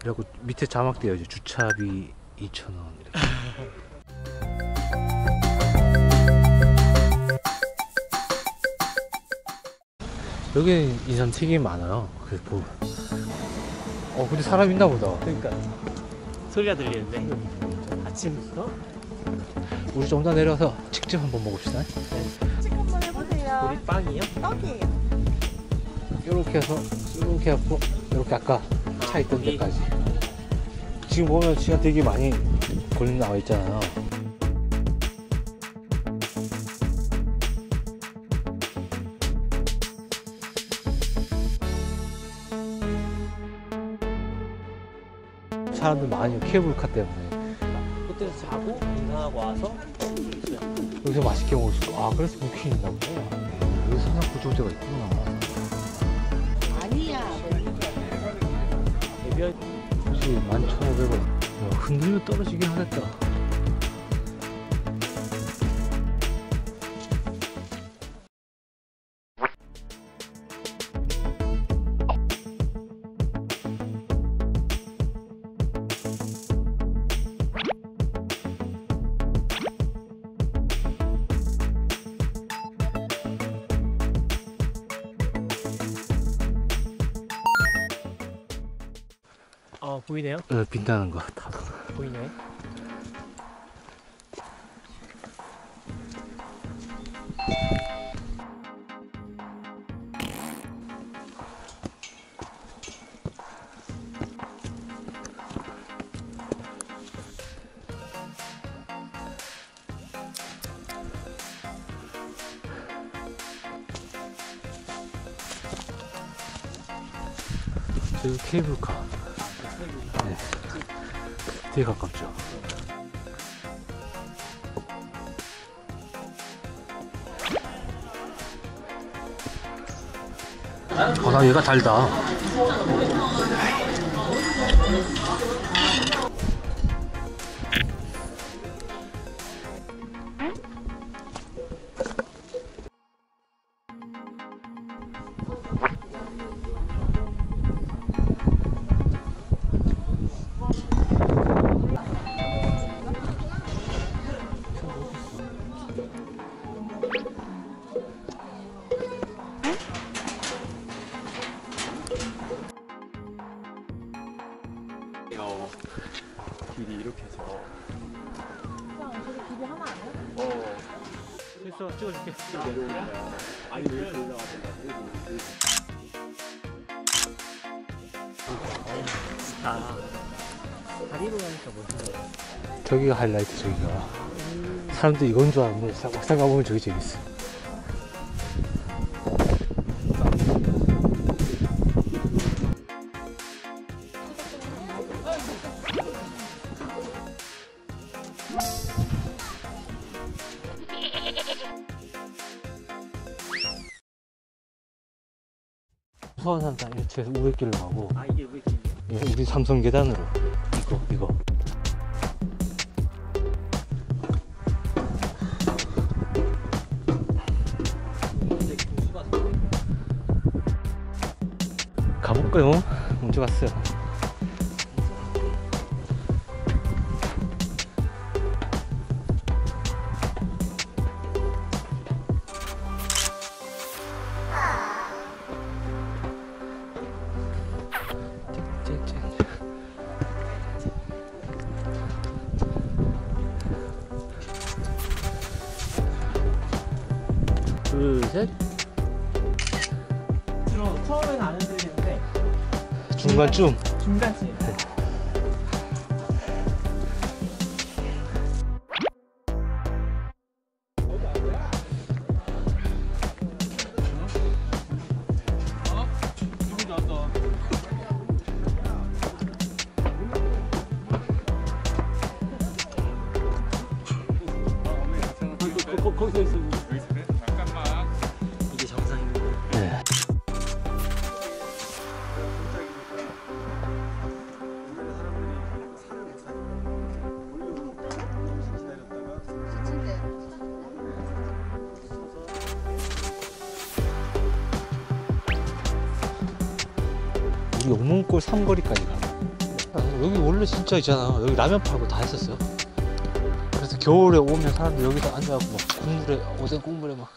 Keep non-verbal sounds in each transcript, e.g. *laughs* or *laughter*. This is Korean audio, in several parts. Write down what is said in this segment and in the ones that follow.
그리고 밑에 자막 되어 있죠. 주차비 2,000원 이렇게. *laughs* 여기 인삼 튀김이 많아요. 그래서 뭐. 어 근데 사람 있나 보다. 그러니까 소리가 들리는데 아침부터 우리 좀 더 내려서 직접 한번 먹읍시다. 식 한번 해보세요. 우리 빵이요? 떡이에요. 이렇게 해서 이렇게 하고 이렇게 아까 차 있던? 데까지. 지금 보면 시간 되게 많이 걸리 나와 있잖아요. 사람들 많이 케이블카 때문에 호텔에서 자고 인사하고 와서 여기서 맛있게 먹을 수 있고 아 그래서 부킹 있나 보다 여기 상상 구조대가 있구나 대별 굳이 11,500원. 야, 흔들면 떨어지긴 하겠다 보이네요? 어, 빛나는 거 다. 보이네. 저기 케이블카 네. 되게 가깝죠 어, 나 얘가 달다 실수 찍어줄게. 아니 왜 이렇게 올라가던가. 아 다리로 가니까 멋있네. 저기가 하이라이트 저기가 사람들 이건 줄 알았는데 사- 막상 가보면 저기 재밌어 서원산단 일체에서 우회길로 가고. 아 이게 왜 이렇게 예, 우리 삼성 계단으로. 이거 이거. 가볼까요? 언제 왔어요? 둘, 셋. 주로 처음에는 안 흔들리는데 중간쯤. 중간쯤. 거, 거기서 있어. 용문골 삼거리까지 가. 여기 원래 진짜 있잖아. 여기 라면 팔고 다 했었어요. 그래서 겨울에 오면 사람들 여기서 앉아갖고 막 국물에 오뎅 국물에 막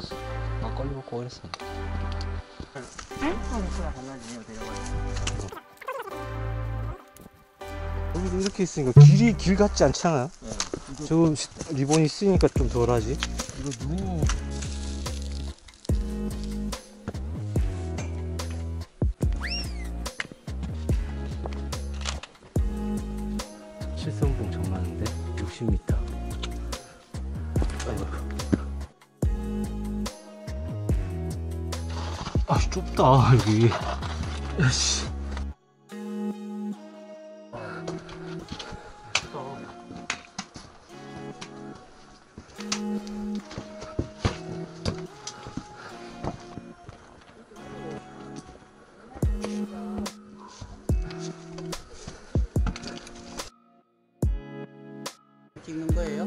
먹고 그랬어. 수가 달라지네요 데려가요. 여기도 이렇게 있으니까 길이 길 같지 않지 않아요? 저 시- 리본이 쓰니까 좀 덜하지. 이거 누구 실선봉 정하는데 60m. 아이고. 아 좁다 여기. 야씨.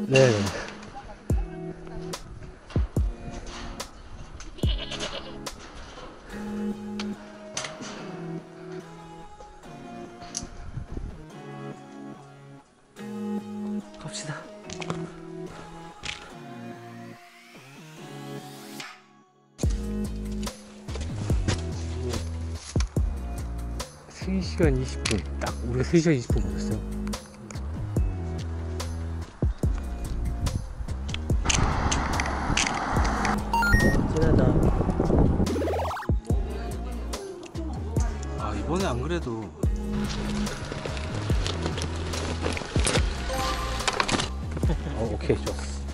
네. 갑시다. 세시간 20분. 딱 우리가 3시간 20분 걸렸어요. 그래도. 어, 오케이 좋았어